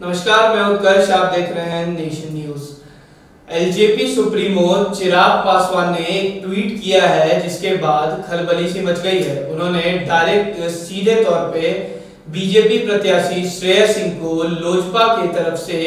नमस्कार, मैं उत्कर्ष, आप देख रहे हैं Nation News LJP supremo Chirag Paswan ने एक ट्वीट किया है, जिसके बाद खलबली सी मच गई है। उन्होंने डायरेक्ट सीधे तौर पे बीजेपी प्रत्याशी श्रेय सिंह को लोजपा की तरफ़ से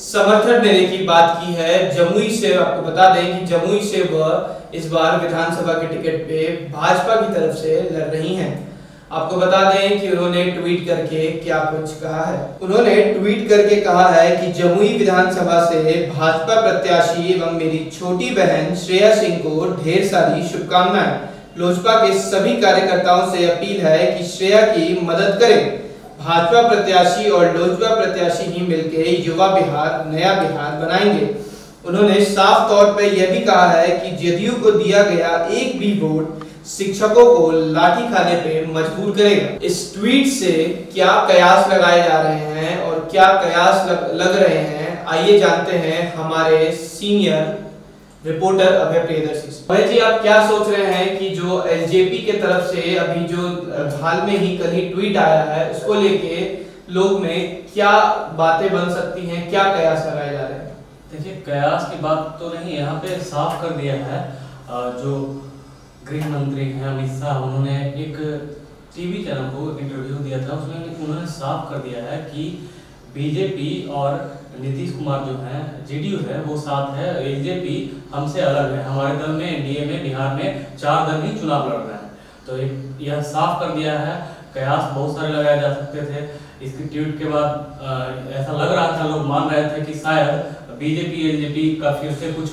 समर्थन देने की बात की है। जमुई से आपको बता दें कि जमुई से वह इस बार विधानसभा के टिकट पे भाजपा की तरफ़ से लड़ रही हैं। आपको बता दें कि उन्होंने ट्वीट करके क्या कुछ कहा है? उन्होंने ट्वीट करके कहा है कि जमुई विधानसभा से भाजपा प्रत्याशी एवं मेरी छोटी बहन श्रेया सिंह को ढेर सारी शुभकामनाएँ। लोजपा के सभी कार्यकर्ताओं से अपील है कि श्रेया की मदद करें। भाजपा प्रत्याशी और लोजपा प्रत्याशी ही मिलकर युवा बिहार, नया बिहार बनाएँगे। उन्होंने साफ़ तौर पर यह भी कहा है कि जदयू को दिया गया एक भी वोट शिक्षकों को लाठी खाने पे मजबूर करेगा। इस ट्वीट से क्या कयास लगाए जा रहे हैं और क्या कयास लग, लग रहे हैं आइए जानते हैं हमारे सीनियर रिपोर्टर अभय प्रियदर्शी अभय जी आप क्या सोच रहे हैं कि जो एलजेपी के तरफ़ से अभी जो हाल में ही कल ही ट्वीट आया है उसको लेके लोग में क्या बातें बन सकती हैं क्या कयास लगाए जा रहे हैं? देखिए कयास की बात तो नहीं यहाँ पे साफ़ कर दिया है जो गृह मंत्री हैं अमित शाह। उन्होंने एक टीवी चैनल को इंटरव्यू दिया था। उसमें उन्होंने साफ़ कर दिया है कि बीजेपी और नीतीश कुमार जो है, जेडीयू है, वो साथ है। एलजेपी हमसे अलग है। हमारे दल में, एनडीए में, बिहार में चार दल ही चुनाव लड़ रहे हैं। तो यह साफ़ कर दिया है। कयास बहुत सारे लगाए जा सकते थे। इसकी ट्वीट के बाद ऐसा लग रहा था, लोग मान रहे थे कि शायद बीजेपी एलजेपी का फिर से कुछ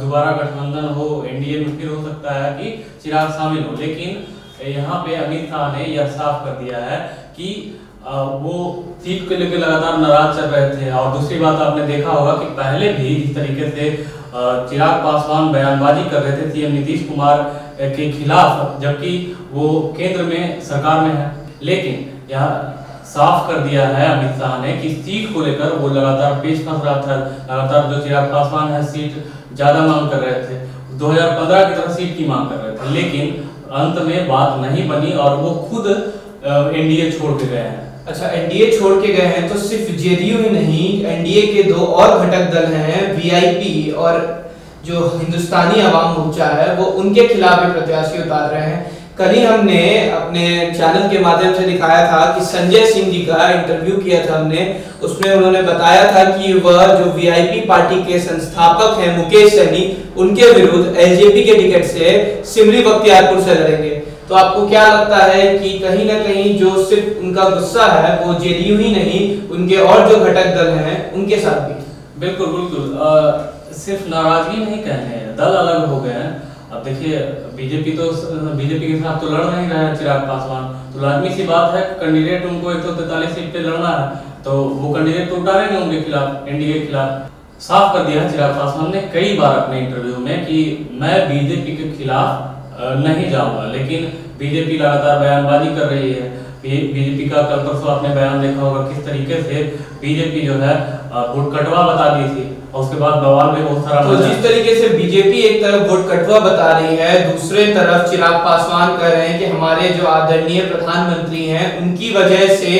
दोबारा गठबंधन हो, एनडीए में फिर हो सकता है कि चिराग शामिल हो। लेकिन यहाँ पे अमित शाह ने यह साफ़ कर दिया है कि वो सीट को लेकर लगातार नाराज़ चल रहे थे। और दूसरी बात आपने देखा होगा कि पहले भी इस तरीके से चिराग पासवान बयानबाजी कर रहे थे सीएम नीतीश कुमार के खिलाफ, जबकि वो केंद्र में, सरकार में है। लेकिन यहाँ साफ़ कर दिया है अमित शाह ने कि सीट को लेकर वो लगातार पेश फंस रहा था लगातार जो चिराग पासवान है, सीट ज़्यादा मांग कर रहे थे। 2015 की तरह सीट की मांग कर रहे थे, लेकिन अंत में बात नहीं बनी और वो खुद एनडीए छोड़ के गए हैं। अच्छा एनडीए छोड़ के गए हैं तो सिर्फ़ जेडीयू ही नहीं, एनडीए के दो और घटक दल हैं, वीआईपी और जो हिंदुस्तानी आवाम मोर्चा है, वो उनके खिलाफ भी प्रत्याशी उतार रहे हैं। कल ही हमने अपने चैनल के माध्यम से दिखाया था कि संजय सिंह जी का इंटरव्यू किया था हमने। उसमें उन्होंने बताया था कि वह जो वीआईपी पार्टी के संस्थापक हैं, मुकेश सैनी उनके विरुद्ध एलजेपी के टिकट से सिमरी बख्तियारपुर से लड़ेंगे। तो आपको क्या लगता है कि कहीं ना कहीं जो सिर्फ़ उनका गुस्सा है, वो जेडीयू ही नहीं, उनके और जो घटक दल हैं, उनके साथ भी? बिल्कुल बिल्कुल। सिर्फ़ नाराज़गी नहीं कहने दल अलग हो गए हैं। अब देखिए, बीजेपी तो बीजेपी के साथ तो लड़ नहीं रहे हैं चिराग पासवान। तो लाजमी सी बात है, कैंडिडेट उनको एक सौ तैतालीस सीट पे लड़ना है तो वो कैंडिडेट तो उठा उतारेंगे उनके खिलाफ, एनडीए के खिलाफ। साफ़ कर दिया है चिराग पासवान ने कई बार अपने इंटरव्यू में कि मैं बीजेपी के खिलाफ नहीं जाऊँगा, लेकिन बीजेपी लगातार बयानबाजी कर रही है। बीजेपी का कल परसों आपने बयान देखा होगा किस तरीके से बीजेपी जो है वोट कटवा बता दी थी। और उसके बाद बवाल में बहुत सारा तो जिस तरीके से बीजेपी एक तरफ़ वोट कटवा बता रही है दूसरे तरफ़ चिराग पासवान कह रहे हैं कि हमारे जो आदरणीय प्रधानमंत्री हैं उनकी वजह से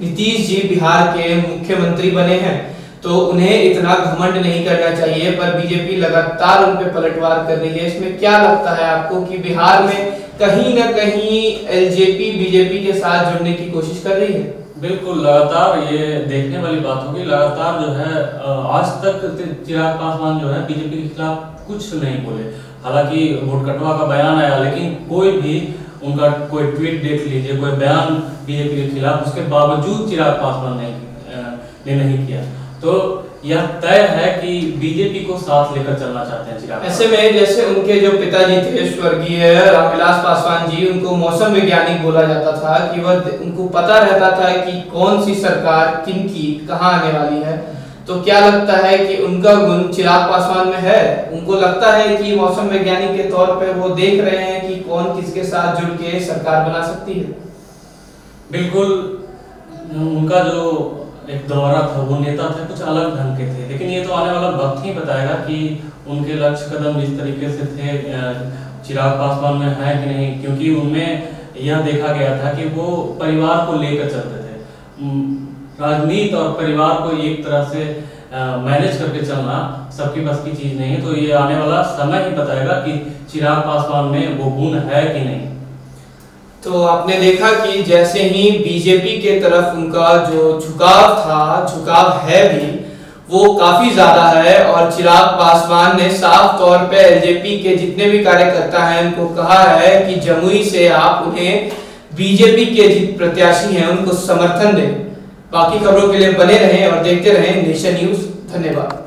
नीतीश जी बिहार के मुख्यमंत्री बने हैं। तो उन्हें इतना घमंड नहीं करना चाहिए पर बीजेपी लगातार उन पर पलटवार कर रही है। इसमें क्या लगता है आपको कि बिहार में कहीं ना कहीं एलजेपी बीजेपी के साथ जुड़ने की कोशिश कर रही है? बिल्कुल लगातार ये देखने वाली बात होगी। लगातार जो है आज तक चिराग पासवान जो है बीजेपी के खिलाफ कुछ नहीं बोले। हालाँकि वोट कटवा का बयान आया लेकिन कोई भी उनका कोई ट्वीट देख लीजिए कोई बयान बीजेपी के खिलाफ उसके बावजूद चिराग पासवान ने, ने नहीं किया। तो यह तय है कि बीजेपी को साथ लेकर चलना चाहते हैं चिराग ऐसे में जैसे उनके जो पिताजी थे स्वर्गीय रामविलास पासवान जी उनको मौसम वैज्ञानिक बोला जाता था कि वह उनको पता रहता था कि कौन सी सरकार किन की कहाँ आने वाली है। तो क्या लगता है कि उनका गुण चिराग पासवान में है? उनको लगता है कि मौसम वैज्ञानिक के तौर पर वो देख रहे हैं कि कौन किसके साथ जुड़ के सरकार बना सकती है? बिल्कुल उनका जो एक दौरा था, वो नेता थे, कुछ अलग ढंग के थे। लेकिन ये तो आने वाला वक्त ही बताएगा कि उनके लक्ष्य कदम जिस तरीके से थे चिराग पासवान में है कि नहीं, क्योंकि उनमें यह देखा गया था कि वो परिवार को लेकर चलते थे। राजनीति और परिवार को एक तरह से मैनेज करके चलना सबकी बस की चीज़ नहीं है तो ये आने वाला समय ही बताएगा कि चिराग पासवान में वो गुण है कि नहीं। तो आपने देखा कि जैसे ही बीजेपी के तरफ़ उनका जो झुकाव था, झुकाव है भी, वो काफ़ी ज़्यादा है और चिराग पासवान ने साफ़ तौर पे एलजेपी के जितने भी कार्यकर्ता हैं, उनको कहा है कि जमुई से आप उन्हें बीजेपी के जित प्रत्याशी हैं, उनको समर्थन दें। बाकी खबरों के लिए बने रहें और देखते रहें नेशन न्यूज़। धन्यवाद।